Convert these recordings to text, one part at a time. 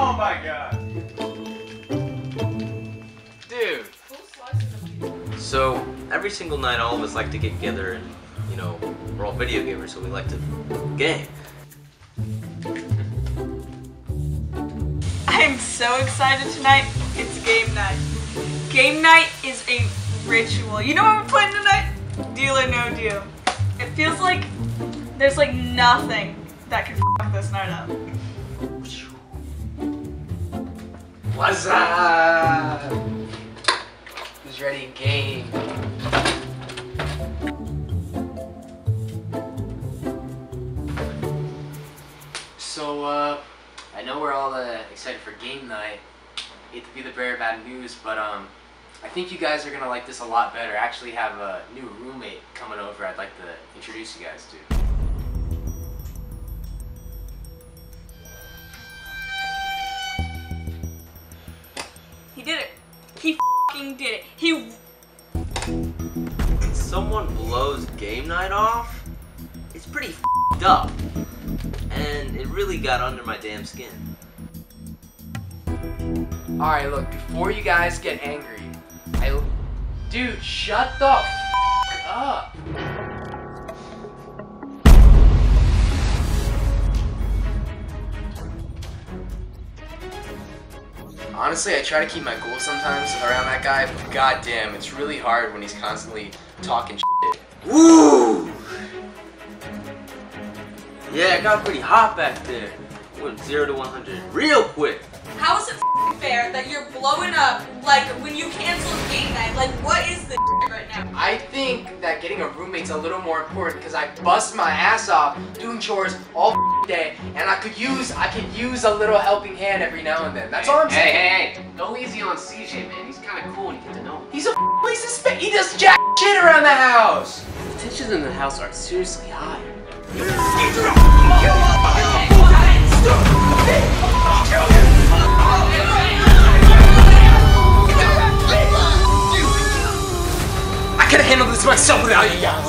Oh my god. Dude. So every single night, all of us like to get together and, you know, we're all video gamers, so we like to game. I'm so excited tonight. It's game night. Game night is a ritual. You know what we're playing tonight? Deal or no deal. It feels like there's like nothing that can f this night up. What's up? Who's ready? Game. So, uh, I know we're all uh, excited for game night. Hate to be the bearer of bad news, but um, I think you guys are gonna like this a lot better. I actually have a new roommate coming over. I'd like to introduce you guys to. Did it. He fucking did it. He When Someone blows game night off. It's pretty fed up, and it really got under my damn skin. Alright, look, before you guys get angry, I. Dude, shut the f up! Honestly, I try to keep my cool sometimes around that guy, but goddamn, it's really hard when he's constantly talking shit. Woo! Yeah, it got pretty hot back there. Went zero to 100 real quick. How is it f***ing that you're blowing up like when you cancel game night? Like what is the right now? I think that getting a roommate's a little more important because I bust my ass off doing chores all day, and I could use I could use a little helping hand every now and then. That's all I'm saying. Hey, hey, hey, go easy on CJ, man. He's kind of cool when you get to know him. He's a piece of spit. He does jack shit around the house. The tensions in the house are seriously high. Could have handled this myself without you guys.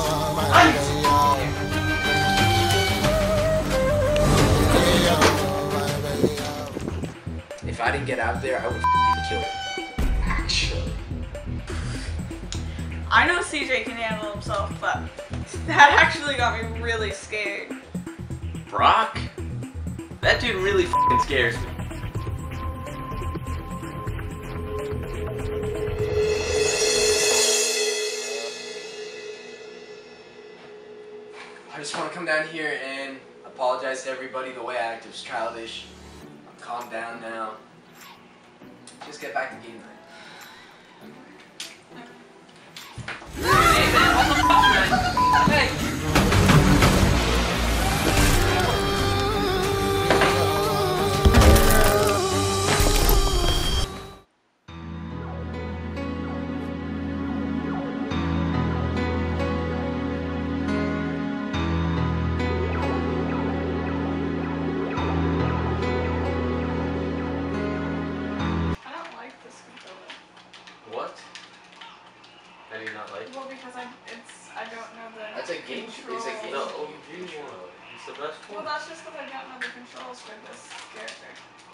If I didn't get out there, I would kill it. Actually. I know CJ can handle himself, but that actually got me really scared. Brock? That dude really fing scares me. I just want to come down here and apologize to everybody. The way I acted was childish. I'm calmed down now. Just get back to game night. Know. That's a game- it's a game- No, OG one. It's the best Well, one. that's just because I don't know the controls for this character.